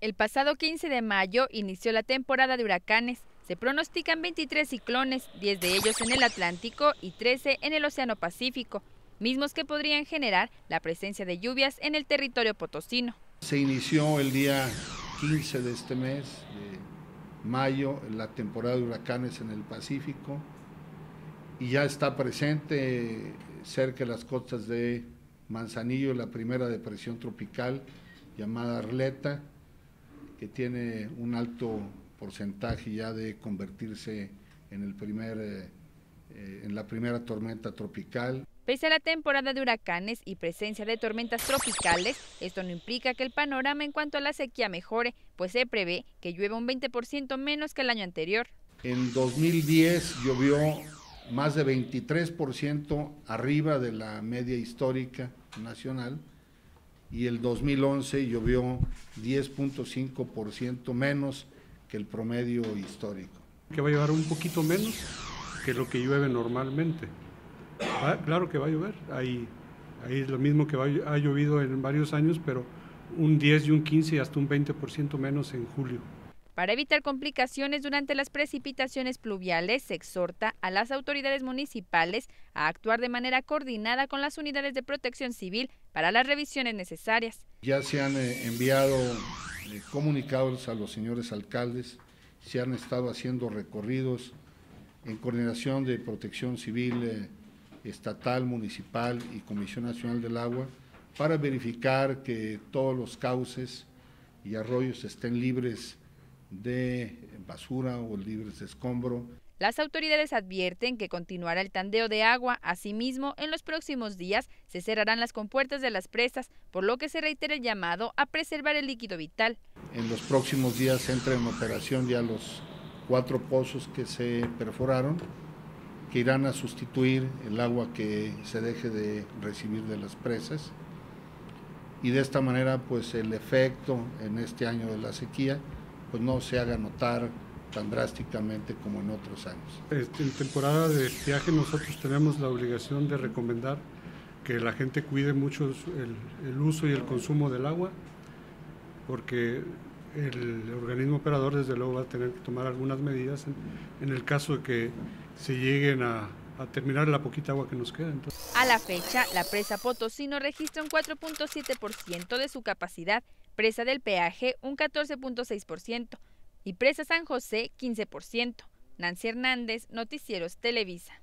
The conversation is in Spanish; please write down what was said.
El pasado 15 de mayo inició la temporada de huracanes. Se pronostican 23 ciclones, 10 de ellos en el Atlántico y 13 en el Océano Pacífico, mismos que podrían generar la presencia de lluvias en el territorio potosino. Se inició el día 15 de este mes de mayo la temporada de huracanes en el Pacífico y ya está presente cerca de las costas de Manzanillo la primera depresión tropical llamada Arleta que tiene un alto porcentaje ya de convertirse en, el primer, eh, eh, en la primera tormenta tropical. Pese a la temporada de huracanes y presencia de tormentas tropicales, esto no implica que el panorama en cuanto a la sequía mejore, pues se prevé que llueva un 20% menos que el año anterior. En 2010 llovió más de 23% arriba de la media histórica nacional y el 2011 llovió 10.5% menos que el promedio histórico. Que va a llevar un poquito menos que lo que llueve normalmente. claro que va a llover, ahí, ahí es lo mismo que ha llovido en varios años, pero un 10 y un 15 y hasta un 20% menos en julio. Para evitar complicaciones durante las precipitaciones pluviales, se exhorta a las autoridades municipales a actuar de manera coordinada con las unidades de protección civil para las revisiones necesarias. Ya se han eh, enviado eh, comunicados a los señores alcaldes, se han estado haciendo recorridos en coordinación de protección civil eh, estatal, municipal y Comisión Nacional del Agua para verificar que todos los cauces y arroyos estén libres de basura o libres de escombro. Las autoridades advierten que continuará el tandeo de agua. Asimismo, en los próximos días se cerrarán las compuertas de las presas, por lo que se reitera el llamado a preservar el líquido vital. En los próximos días entra en operación ya los cuatro pozos que se perforaron, que irán a sustituir el agua que se deje de recibir de las presas. Y de esta manera, pues el efecto en este año de la sequía pues no se haga notar tan drásticamente como en otros años. Este, en temporada de estiaje nosotros tenemos la obligación de recomendar que la gente cuide mucho el, uso y el consumo del agua, porque el organismo operador desde luego va a tener que tomar algunas medidas en, el caso de que se lleguen a, a terminar la poquita agua que nos queda. A la fecha, la presa Potosino registra un 4.7% de su capacidad presa del peaje un 14.6% y presa San José 15%. Nancy Hernández, Noticieros Televisa.